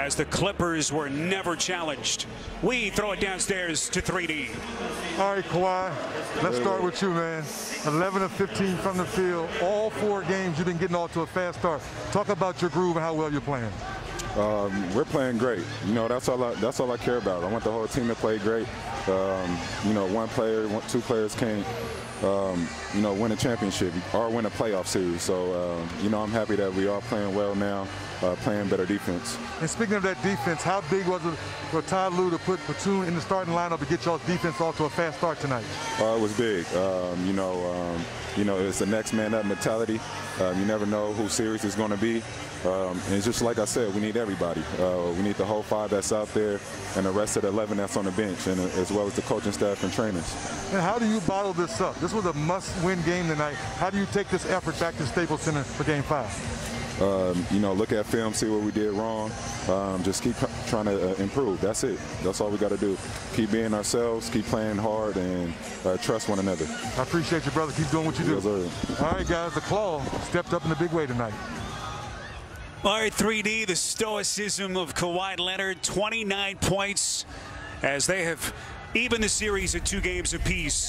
as the Clippers were never challenged. We throw it downstairs to 3D. All right, Kawhi, let's start with you, man. 11 of 15 from the field. All four games you've been getting off to a fast start. Talk about your groove and how well you're playing. Um, we're playing great. You know, that's all I, that's all I care about. I want the whole team to play great. Um, you know, one player, one, two players can't, um, you know, win a championship or win a playoff series. So, um, you know, I'm happy that we are playing well now, uh, playing better defense. And speaking of that defense, how big was it for Ty Lue to put Batum in the starting lineup to get y'all's defense off to a fast start tonight? Uh, it was big. Um, you know, um, you know, it's the next man up mentality. Um, you never know who series is going to be. Um, and it's just like I said, we need everybody. Uh, we need the whole five that's out there and the rest of the 11 that's on the bench, and uh, as well as the coaching staff and trainers. And how do you bottle this up? This was a must-win game tonight. How do you take this effort back to Staples Center for Game Five? Um, you know, look at film, see what we did wrong. Um, just keep trying to uh, improve. That's it. That's all we got to do. Keep being ourselves, keep playing hard, and uh, trust one another. I appreciate you, brother. Keep doing what you do. Yes, all right, guys, the Claw stepped up in a big way tonight. All right, 3D, the stoicism of Kawhi Leonard, 29 points as they have even the series at two games apiece.